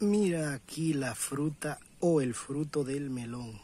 Mira aquí la fruta o el fruto del melón.